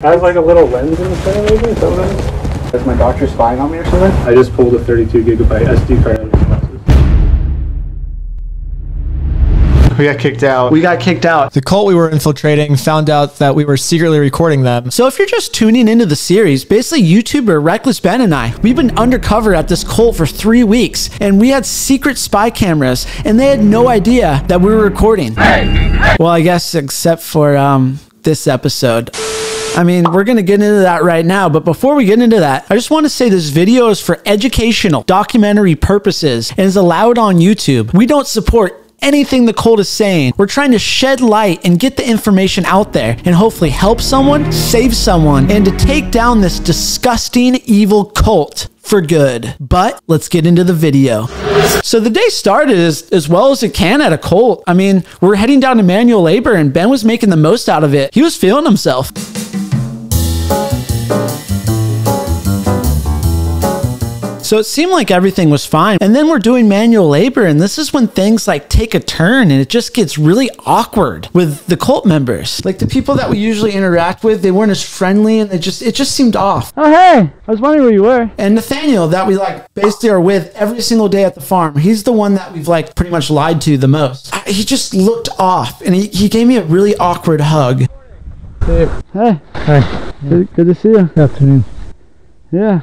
Has like a little lens in the center, maybe? Is that what it is? Is my doctor spying on me or something? I just pulled a 32 gigabyte SD card out of his glasses. We got kicked out. We got kicked out. The cult we were infiltrating found out that we were secretly recording them. So if you're just tuning into the series, basically YouTuber Reckless Ben and I, we've been undercover at this cult for three weeks, and we had secret spy cameras, and they had no idea that we were recording. Well, I guess except for um, this episode. I mean, we're going to get into that right now, but before we get into that, I just want to say this video is for educational, documentary purposes and is allowed on YouTube. We don't support anything the cult is saying. We're trying to shed light and get the information out there and hopefully help someone, save someone, and to take down this disgusting, evil cult for good. But let's get into the video. So the day started as, as well as it can at a cult. I mean, we're heading down to manual labor and Ben was making the most out of it. He was feeling himself. So it seemed like everything was fine. And then we're doing manual labor, and this is when things like take a turn and it just gets really awkward with the cult members. Like the people that we usually interact with, they weren't as friendly and they just it just seemed off. Oh hey, I was wondering where you were. And Nathaniel, that we like basically are with every single day at the farm, he's the one that we've like pretty much lied to the most. I- He just looked off and he, he gave me a really awkward hug. Hey. Hi. Good, good to see you. Good afternoon. Yeah.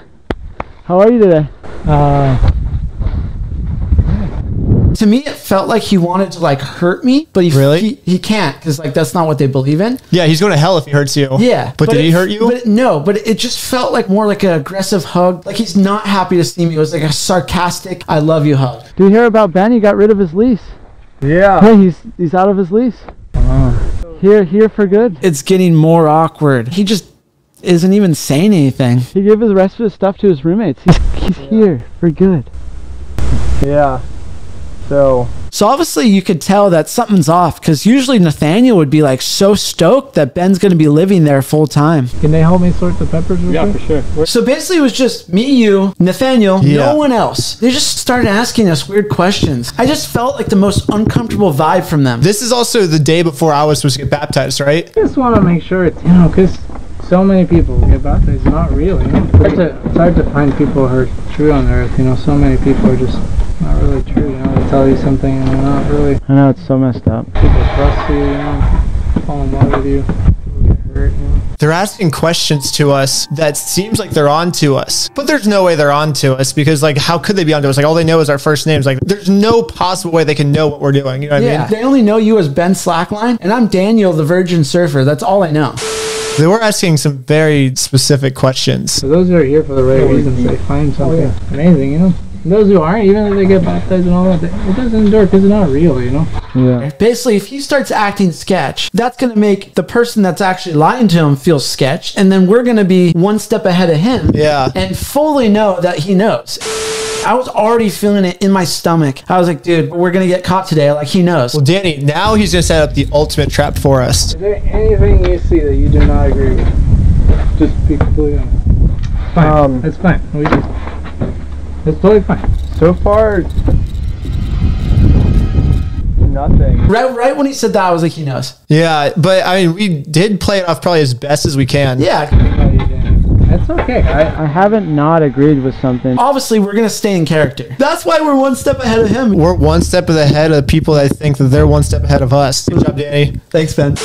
How are you today? Uh, To me, it felt like he wanted to like hurt me, but he Really? he, he can't because like that's not what they believe in. Yeah, he's going to hell if he hurts you. Yeah, But, did it- he hurt you? But it- no, but it just felt like more like an aggressive hug. Like he's not happy to see me. It was like a sarcastic "I love you" hug. do you hear about Ben? He got rid of his lease. Yeah. Hey, he's he's out of his lease. Here, here for good. It's getting more awkward. He just isn't even saying anything. He gave his rest of his stuff to his roommates. He's, he's here for good. Yeah. So, So obviously you could tell that something's off because usually Nathaniel would be like so stoked that Ben's going to be living there full time. Can they help me sort the peppers real yeah, for sure. We're- So basically it was just me, you, Nathaniel, Yeah. no one else. They just started asking us weird questions. I just felt like the most uncomfortable vibe from them. this is also the day before I was supposed to get baptized, right? I just want to make sure it's you know because so many people get baptized not real you know it's hard, to, it's hard to find people who are true on earth you know so many people are just not really true you know they tell you something and they're not really I know it's so messed up. people trust you you know fall in love with you people hurt you know They're asking questions to us that seems like they're on to us. But there's no way they're on to us because like how could they be on to us? Like all they know is our first names. Like there's no possible way they can know what we're doing. You know what I Yeah, mean? they only know you as Ben Slackline, and I'm Daniel, the Virgin Surfer. That's all I know. They were asking some very specific questions. so those who are here for the right reasons they find something oh, amazing you know and those who aren't even if they get baptized and all that they, it doesn't endure because it's not real you know Yeah. Basically, if he starts acting sketch, that's going to make the person that's actually lying to him feel sketch, and then we're going to be one step ahead of him. Yeah. And fully know that he knows. I was already feeling it in my stomach. I was like, dude, we're going to get caught today. Like, he knows. Well, Danny, now he's gonna set up the ultimate trap for us. Is there anything you see that you do not agree with? Just be completely honest. Fine. Um, That's fine. We just, that's totally fine. so far, nothing. Right, right when he said that, I was like, he knows. Yeah, but I mean, we did play it off probably as best as we can. Yeah. That's okay. I, I haven't not agreed with something. Obviously, we're going to stay in character. That's why we're one step ahead of him. We're one step ahead of the people that think that they're one step ahead of us. Good job, Danny. Thanks, Ben.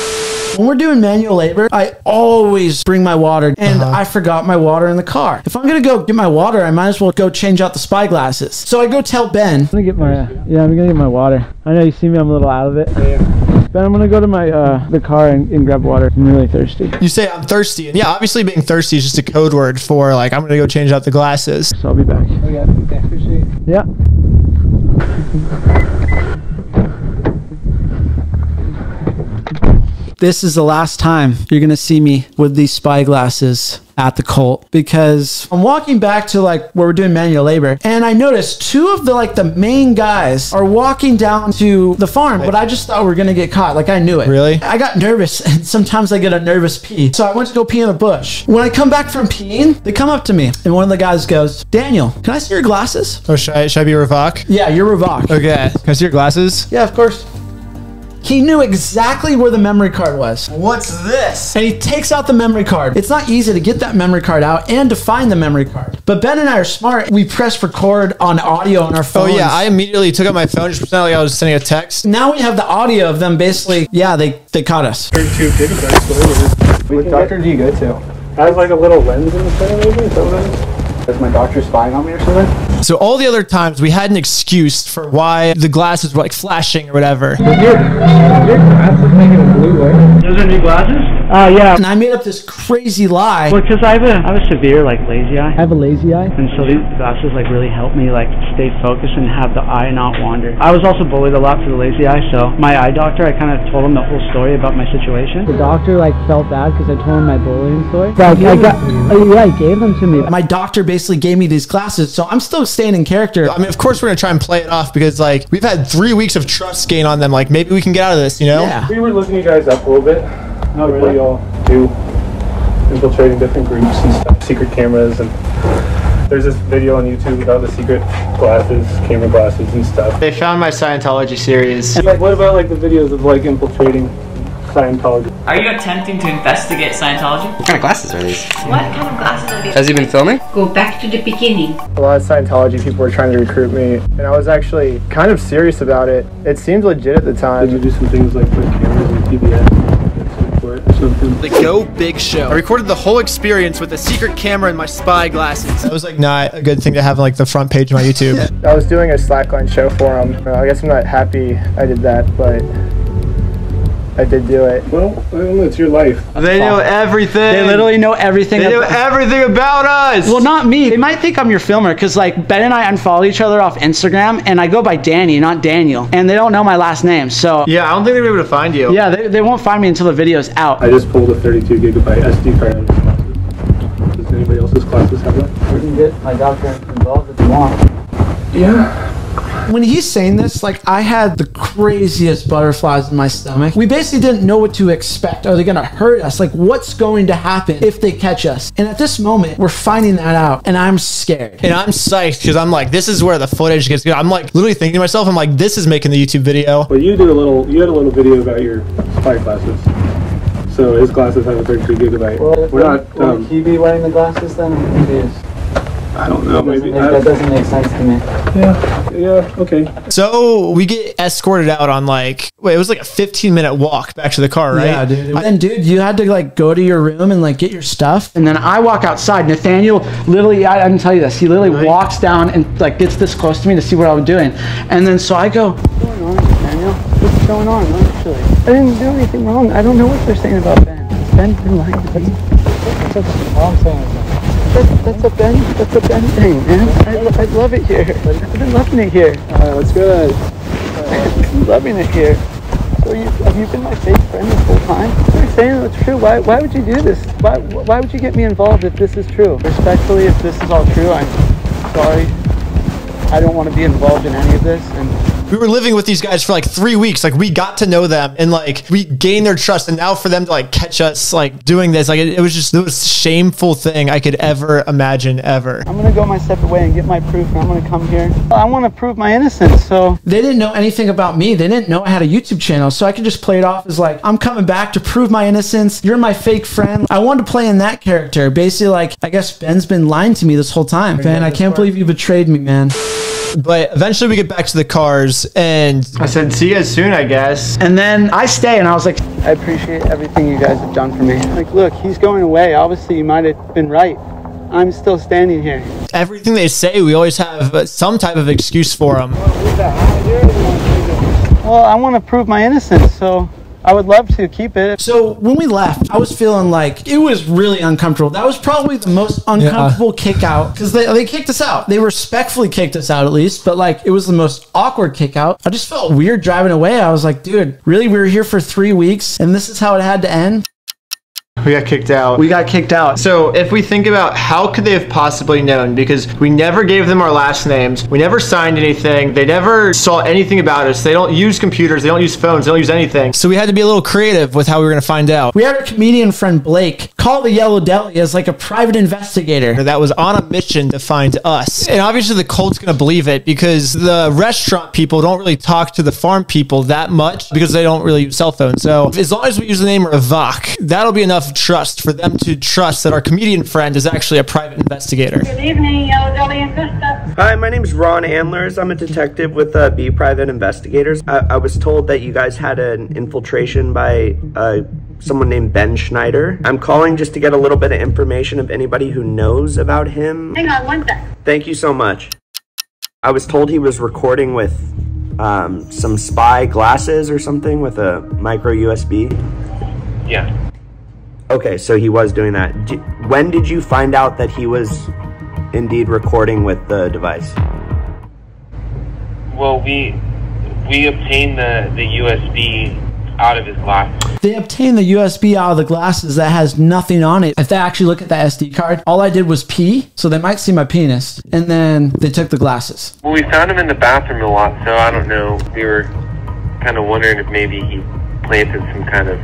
When we're doing manual labor, I always bring my water, and uh-huh. I forgot my water in the car. If I'm gonna go get my water, I might as well go change out the spy glasses. So I go tell Ben. I'm gonna get my yeah. I'm gonna get my water. I know you see me. I'm a little out of it. Ben, I'm gonna go to my uh the car and, and grab water. I'm really thirsty. You say I'm thirsty, and yeah, obviously being thirsty is just a code word for like I'm gonna go change out the glasses. So I'll be back. we got I appreciate it. Yeah. This is the last time you're gonna see me with these spy glasses at the cult because I'm walking back to like where we're doing manual labor and I noticed two of the like the main guys are walking down to the farm, but I just thought we are gonna get caught. Like I knew it. Really? I got nervous and sometimes I get a nervous pee. So I went to go pee in a bush. When I come back from peeing, they come up to me and one of the guys goes, Daniel, can I see your glasses? Oh, should I, should I be Ravak? Yeah, you're Ravak. Okay. Can I see your glasses? Yeah, of course. He knew exactly where the memory card was. What's this? And he takes out the memory card. It's not easy to get that memory card out and to find the memory card. But Ben and I are smart. We press record on audio on our phone. Oh yeah, I immediately took out my phone, just pretended like I was sending a text. now we have the audio of them basically. Yeah, they they caught us. 32. What doctor do you go to? has like a little lens in the center, maybe? Is that what it is? Is my doctor spying on me or something? So all the other times we had an excuse for why the glasses were like flashing or whatever. Your, your glasses make it blue light. Those are new glasses? Uh, yeah. And I made up this crazy lie. Well, because I have a I have a severe like lazy eye, I have a lazy eye. and so these glasses like really help me like stay focused and have the eye not wander. I was also bullied a lot for the lazy eye, so my eye doctor, I kind of told him the whole story about my situation. The doctor like felt bad because I told him my bullying story. Like I got, oh yeah, he gave them to me. My doctor basically gave me these glasses, so I'm still staying in character. I mean, of course we're gonna try and play it off because like we've had three weeks of trust gain on them. Like maybe we can get out of this, you know? Yeah. We were looking you guys up a little bit. Oh, really? Y'all do infiltrating different groups and stuff, secret cameras, and there's this video on YouTube about the secret glasses, camera glasses, and stuff. They found my Scientology series. Like, what about like the videos of like infiltrating Scientology? Are you attempting to investigate Scientology? What kind of glasses are these? What kind of glasses are these? Has he been filming? Go back to the beginning. A lot of Scientology people were trying to recruit me, and I was actually kind of serious about it. It seemed legit at the time. Did time. you do some things like put cameras in TBS for it or something? The Go Big Show. I recorded the whole experience with a secret camera and my spy glasses. That was like not a good thing to have on like the front page of my YouTube. I was doing a slackline show for them. I guess I'm not happy I did that, but I did do it. Well, I don't know, it's your life. They know everything. They literally know everything. They know about- everything about us. well, not me. They might think I'm your filmer because, like, Ben and I unfollowed each other off Instagram, and I go by Danny, not Daniel, and they don't know my last name. So, yeah, I don't think they're able to find you. yeah, they, they won't find me until the video's out. I just pulled a 32 gigabyte SD card out of his classes. Does anybody else's classes have that? We can get my doctor involved if you want. Yeah. When he's saying this, like, I had the craziest butterflies in my stomach. We basically didn't know what to expect. Are they going to hurt us? Like, what's going to happen if they catch us? And at this moment, we're finding that out, and I'm scared. And I'm psyched because I'm like, this is where the footage gets good. I'm like literally thinking to myself, I'm like, this is making the YouTube video. Well, you did a little. You had a little video about your spy glasses. So his glasses have a 32 gigabyte. We're not. Will Um, he be wearing the glasses then? I'm confused. I don't know. That doesn't, Maybe. make, that doesn't make sense to me. yeah. Yeah. Okay. So we get escorted out on like, wait, it was like a 15 minute walk back to the car, right? Yeah, dude. And then dude, you had to like go to your room and like get your stuff. And then I walk outside. Nathaniel literally, I, I can tell you this. He literally walks down and like gets this close to me to see what I was doing. And then so I go, What's going on, Nathaniel? What's going on, actually? I didn't do anything wrong. I don't know what they're saying about Ben. Ben's been lying to me. All I'm saying is that That's, that's a Ben. That's a Ben thing, man. I, I love it here. I've been loving it here. Uh, that's good. I'm loving it here. So you, have you been my fake friend this whole time? You're saying it's true. Why, why would you do this? Why, why would you get me involved if this is true? Respectfully, if this is all true, I'm sorry. I don't want to be involved in any of this. And we were living with these guys for like three weeks. Like we got to know them and like we gained their trust. And now for them to like catch us like doing this, like it, it was just the most shameful thing I could ever imagine ever. I'm gonna go my separate way and get my proof. And I'm gonna come here. I want to prove my innocence. So they didn't know anything about me. They didn't know I had a YouTube channel. So I could just play it off as like, I'm coming back to prove my innocence. You're my fake friend. I wanted to play in that character. Basically, like, I guess Ben's been lying to me this whole time. Ben, I can't believe you betrayed me, man. But eventually we get back to the cars and I said, see you guys soon, I guess. And then I stay and I was like, I appreciate everything you guys have done for me. Like, look, he's going away. Obviously, you might have been right. I'm still standing here. everything they say, we always have uh, some type of excuse for them. Well, I want to prove my innocence, so I would love to keep it. So when we left, I was feeling like it was really uncomfortable. That was probably the most uncomfortable kick out because they, they kicked us out. They respectfully kicked us out at least, but like it was the most awkward kick out. I just felt weird driving away. I was like, dude, really? We were here for three weeks and this is how it had to end? We got kicked out. We got kicked out. So if we think about how could they have possibly known? Because we never gave them our last names. We never signed anything. They never saw anything about us. They don't use computers. They don't use phones. They don't use anything. So we had to be a little creative with how we were going to find out. We had our comedian friend Blake call the Yellow Deli as like a private investigator. That was on a mission to find us. And obviously the cult's going to believe it because the restaurant people don't really talk to the farm people that much because they don't really use cell phones. So as long as we use the name Ravak, that'll be enough trust for them to trust that our comedian friend is actually a private investigator. Good evening, Yellow Deli and Vista. Hi, my name's Ron Antlers. I'm a detective with uh, B Private Investigators. I, I was told that you guys had an infiltration by uh, someone named Ben Schneider. I'm calling just to get a little bit of information of anybody who knows about him. Hang on one sec. Thank you so much. I was told he was recording with um, some spy glasses or something with a micro USB. Yeah. Okay, so he was doing that. D- when did you find out that he was indeed recording with the device? Well, we we obtained the the USB out of his glasses. They obtained the USB out of the glasses that has nothing on it. If they actually look at the SD card, all I did was pee, so they might see my penis, and then they took the glasses. Well, we found him in the bathroom a lot, so I don't know. We were kind of wondering if maybe he planted some kind of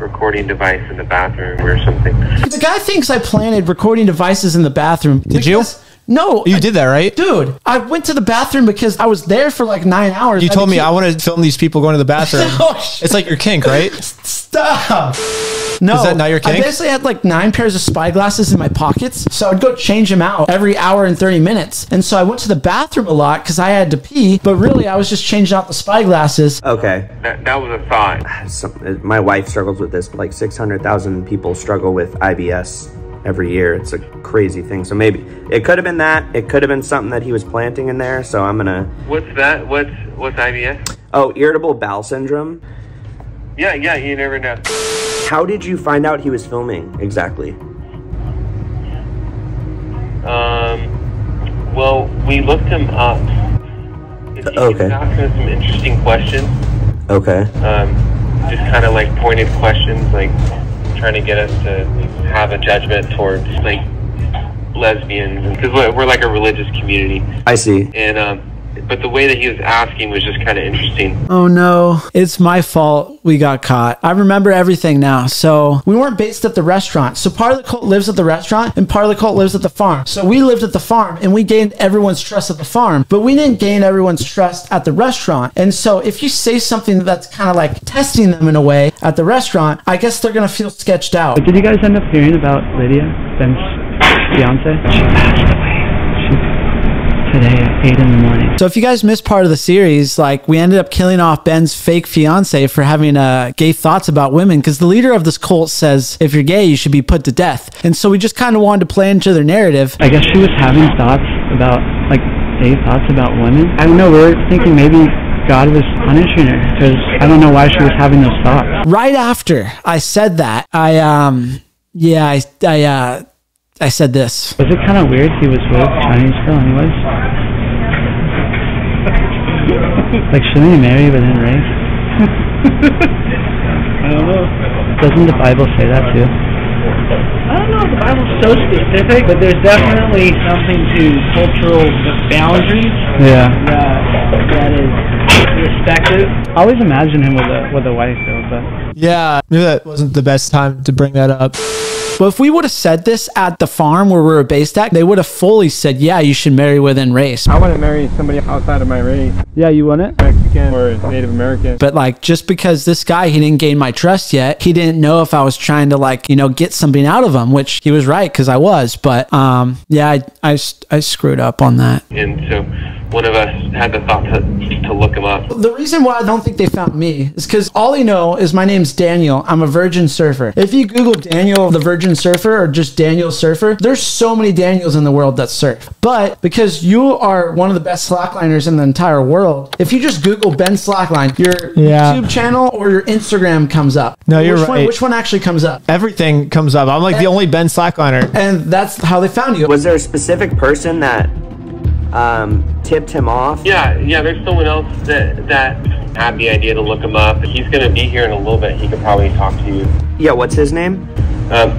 recording device in the bathroom or something. The guy thinks I planted recording devices in the bathroom. Did you? No. You did that, right? Dude, I went to the bathroom because I was there for like nine hours. You told me became- I want to film these people going to the bathroom. Oh, it's like your kink, right? Stop. No, Is that not your kink? I basically had like nine pairs of spy glasses in my pockets, so I'd go change them out every hour and thirty minutes. And so I went to the bathroom a lot because I had to pee, but really I was just changing out the spy glasses. Okay. That, that was a sign. Some, my wife struggles with this. Like 600,000 people struggle with IBS every year. It's a crazy thing. So maybe it could have been that. It could have been something that he was planting in there. So I'm going to. What's that? What's what's IBS? Oh, irritable bowel syndrome. Yeah, yeah. You never know. How did you find out he was filming exactly? Um. Well, we looked him up. He Okay. asking us some interesting questions. Okay. Um, just kind of like pointed questions, like trying to get us to have a judgment towards like lesbians, because we're, we're like a religious community. I see. And um, but the way that he was asking was just kind of interesting. Oh no, it's my fault we got caught. I remember everything now. So we weren't based at the restaurant. So part of the cult lives at the restaurant and part of the cult lives at the farm. So we lived at the farm and we gained everyone's trust at the farm, but we didn't gain everyone's trust at the restaurant. And so if you say something that's kind of like testing them in a way at the restaurant, I guess they're going to feel sketched out. Did you guys end up hearing about Lydia, Ben's fiance? She passed away. She today at eight in the morning. So if you guys missed part of the series, like we ended up killing off Ben's fake fiance for having uh, gay thoughts about women, because the leader of this cult says if you're gay, you should be put to death. And so we just kind of wanted to play into their narrative. I guess she was having thoughts about like gay thoughts about women. I don't know. We were thinking maybe God was punishing her because I don't know why she was having those thoughts. Right after I said that, I um yeah I I uh I said this. Was it kind of weird he was with Chinese girl anyways? like, shouldn't he marry within race? I don't know. Doesn't the Bible say that too? I don't know if the Bible's so specific, but there's definitely something to cultural boundaries Yeah. that that is respected. I always imagine him with a with a wife though, but Yeah, maybe that wasn't the best time to bring that up. But if we would have said this at the farm where we were based at, they would have fully said, "Yeah, you should marry within race." I wouldn't marry somebody outside of my race, Yeah, you want it? Mexican or Native American. But like, just because this guy he didn't gain my trust yet, he didn't know if I was trying to like you know get something out of him, which he was right because I was. But um, yeah, I I screwed up on that. And so one of us had the thought to, to look him up. The reason why I don't think they found me is because all they know is my name's Daniel. I'm a virgin surfer. If you Google Daniel the virgin surfer or just Daniel surfer, there's so many Daniels in the world that surf. But because you are one of the best slackliners in the entire world, if you just Google Ben Slackline, your Yeah. YouTube channel or your Instagram comes up. No, you're which One, right. which one actually comes up? Everything comes up. I'm like the only Ben Slackliner. And that's how they found you. Was there a specific person that um, tipped him off? Yeah, yeah. There's someone else that that had the idea to look him up. He's gonna be here in a little bit. He could probably talk to you. Yeah, what's his name? Um,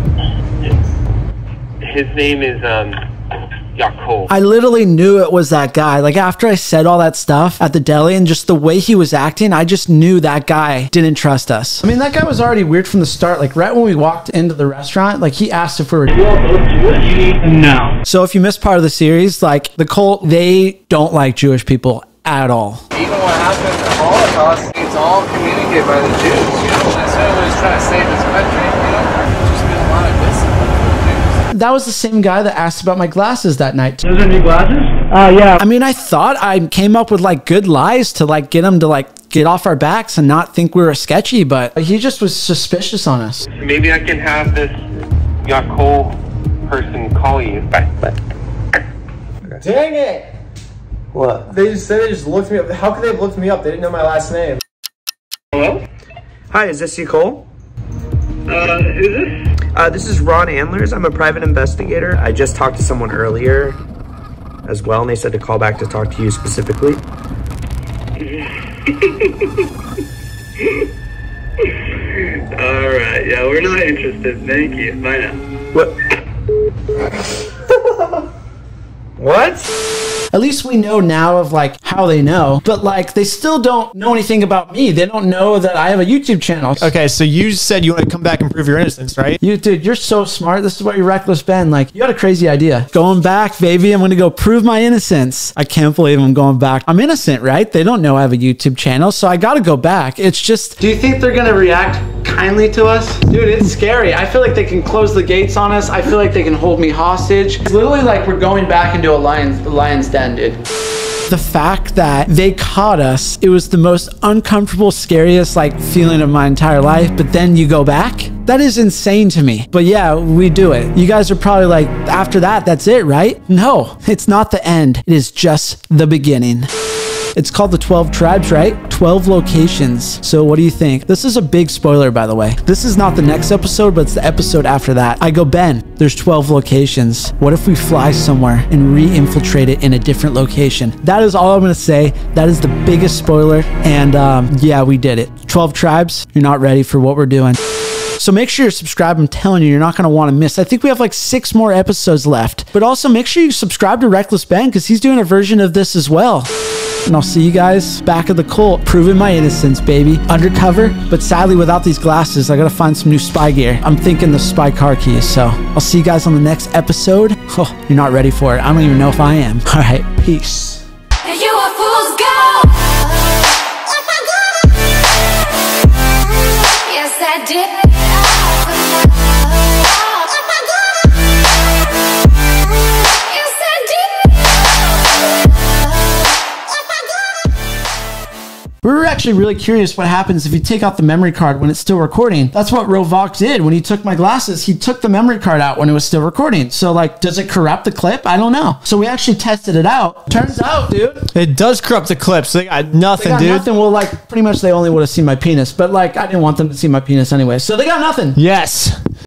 his name is um, Yaakov. I literally knew it was that guy. Like after I said all that stuff at the deli and just the way he was acting, I just knew that guy didn't trust us. I mean, that guy was already weird from the start. Like right when we walked into the restaurant, like he asked if we were. No. So if you missed part of the series, like the cult, they don't like Jewish people at all. Even what happened in the Holocaust, it's all communicated by the Jews. You don't necessarily always try to save this country. You know, just been a lot of discipline. That was the same guy that asked about my glasses that night. Those are new glasses? Uh, yeah. I mean, I thought I came up with like good lies to like get him to like get off our backs and not think we were sketchy, but he just was suspicious on us. Maybe I can have this Yaakov person call you. Bye. Bye. Dang it! What? They just said they just looked me up. How could they have looked me up? They didn't know my last name. Hello? Hi, is this Nicole? Uh, who's this? Uh, this is Ron Antlers. I'm a private investigator. I just talked to someone earlier as well, and they said to call back to talk to you specifically. Alright, yeah, we're not interested. Thank you. Bye now. What? What? At least we know now of like how they know, but like they still don't know anything about me. They don't know that I have a YouTube channel. Okay, so you said you want to come back and prove your innocence, right? You dude, you're so smart. This is what you're reckless Ben. Like you got a crazy idea. Going back, baby. I'm gonna go prove my innocence. I can't believe I'm going back. I'm innocent, right? They don't know I have a YouTube channel, so I gotta go back. It's just Do you think they're gonna react kindly to us? Dude, it's scary. I feel like they can close the gates on us. I feel like they can hold me hostage. It's literally like we're going back a lion's, lion's den, dude. the fact that they caught us. It was the most uncomfortable, scariest like feeling of my entire life. But then you go back. That is insane to me. But yeah, we do it. You guys are probably like, after that, that's it, right? No, it's not the end. It is just the beginning. It's called the 12 tribes, right? 12 locations. So what do you think? This is a big spoiler, by the way. This is not the next episode, but it's the episode after that. I go, Ben, there's 12 locations. What if we fly somewhere and re-infiltrate it in a different location? That is all I'm gonna say. That is the biggest spoiler. And um, yeah, we did it. 12 tribes, you're not ready for what we're doing. So make sure you're subscribed. I'm telling you, you're not going to want to miss. I think we have like six more episodes left. But also make sure you subscribe to Reckless Ben because he's doing a version of this as well. And I'll see you guys back at the cult, proving my innocence, baby. Undercover, but sadly without these glasses, I gotta find some new spy gear. I'm thinking the spy car keys. So I'll see you guys on the next episode. Oh, you're not ready for it. I don't even know if I am. All right, peace. Actually really curious what happens if you take out the memory card when it's still recording. That's what Ravak did when he took my glasses. He took the memory card out when it was still recording. So, like, does it corrupt the clip? I don't know. So we actually tested it out. Turns out, dude, It does corrupt the clips. They got they nothing, got dude. nothing. Well, like, pretty much they only would have seen my penis, but like, I didn't want them to see my penis anyway. So they got nothing. Yes.